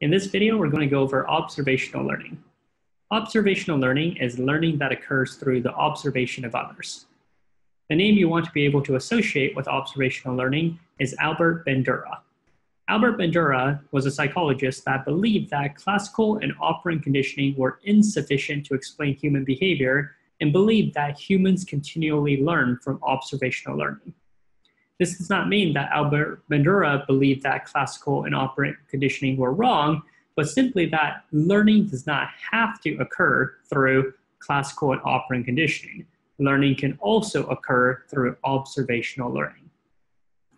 In this video, we're going to go over observational learning. Observational learning is learning that occurs through the observation of others. The name you want to be able to associate with observational learning is Albert Bandura. Albert Bandura was a psychologist that believed that classical and operant conditioning were insufficient to explain human behavior and believed that humans continually learn from observational learning. This does not mean that Albert Bandura believed that classical and operant conditioning were wrong, but simply that learning does not have to occur through classical and operant conditioning. Learning can also occur through observational learning.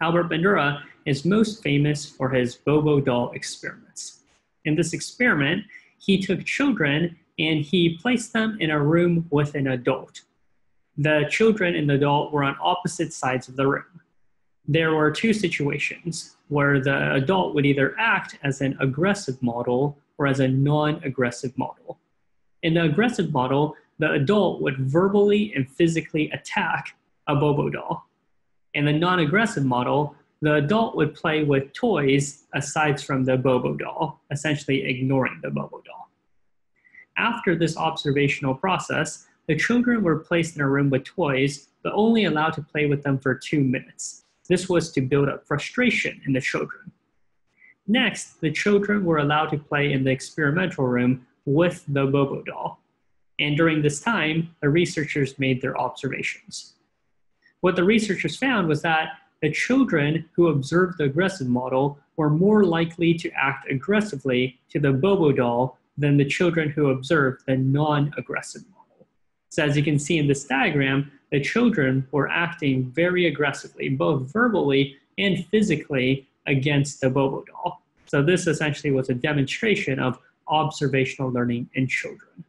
Albert Bandura is most famous for his Bobo doll experiments. In this experiment, he took children and he placed them in a room with an adult. The children and the adult were on opposite sides of the room there were two situations where the adult would either act as an aggressive model or as a non aggressive model. In the aggressive model, the adult would verbally and physically attack a Bobo doll. In the non aggressive model, the adult would play with toys aside from the Bobo doll, essentially ignoring the Bobo doll. After this observational process, the children were placed in a room with toys, but only allowed to play with them for two minutes. This was to build up frustration in the children. Next, the children were allowed to play in the experimental room with the Bobo doll. And during this time, the researchers made their observations. What the researchers found was that the children who observed the aggressive model were more likely to act aggressively to the Bobo doll than the children who observed the non aggressive model. So, as you can see in this diagram, the children were acting very aggressively, both verbally and physically, against the Bobo doll. So this essentially was a demonstration of observational learning in children.